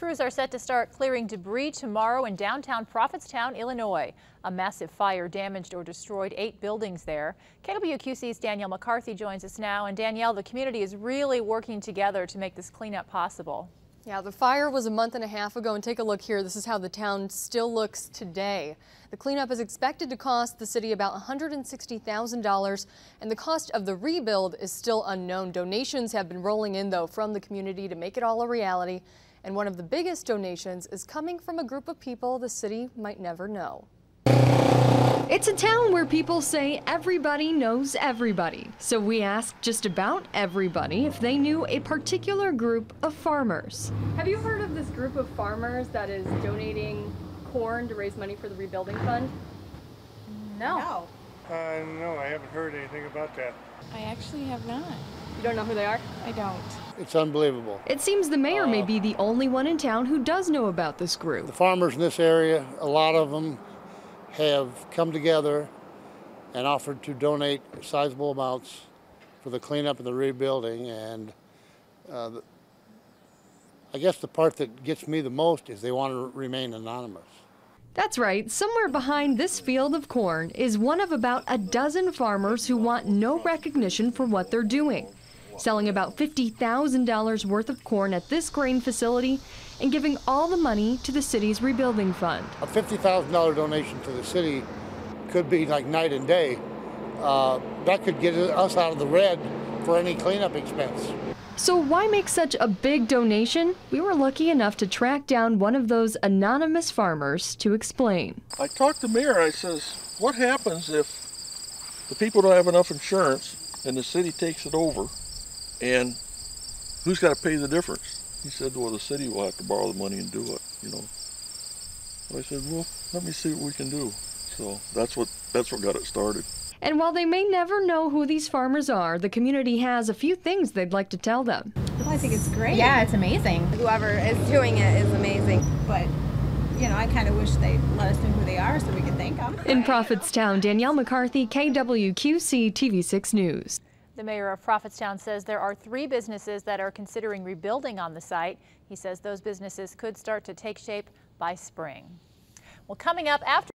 Crews are set to start clearing debris tomorrow in downtown Prophetstown, Illinois. A massive fire damaged or destroyed eight buildings there. KWQC's Danielle McCarthy joins us now. And Danielle, the community is really working together to make this cleanup possible. Yeah, the fire was a month and a half ago, and take a look here. This is how the town still looks today. The cleanup is expected to cost the city about $160,000, and the cost of the rebuild is still unknown. Donations have been rolling in, though, from the community to make it all a reality. And one of the biggest donations is coming from a group of people the city might never know. It's a town where people say everybody knows everybody. So we asked just about everybody if they knew a particular group of farmers. Have you heard of this group of farmers that is donating corn to raise money for the rebuilding fund? No. No. Uh, no, I haven't heard anything about that. I actually have not. You don't know who they are? I don't. It's unbelievable. It seems the mayor may be the only one in town who does know about this group. The farmers in this area, a lot of them have come together and offered to donate sizable amounts for the cleanup and the rebuilding. And uh, I guess the part that gets me the most is they want to remain anonymous. That's right, somewhere behind this field of corn is one of about a dozen farmers who want no recognition for what they're doing. Selling about $50,000 worth of corn at this grain facility and giving all the money to the city's rebuilding fund. A $50,000 donation to the city could be like night and day. Uh, that could get us out of the red for any cleanup expense. So, why make such a big donation? We were lucky enough to track down one of those anonymous farmers to explain. I talked to Mayor. I says, what happens if the people don't have enough insurance and the city takes it over, and who's got to pay the difference? He said, well, the city will have to borrow the money and do it. You know. So I said, well, let me see what we can do. So that's what that's what got it started. And while they may never know who these farmers are, the community has a few things they'd like to tell them. I think it's great. Yeah, it's amazing. Whoever is doing it is amazing. But, you know, I kind of wish they'd let us know who they are so we could thank them. In Prophetstown, Danielle McCarthy, KWQC TV6 News. The mayor of Prophetstown says there are three businesses that are considering rebuilding on the site. He says those businesses could start to take shape by spring. Well, coming up after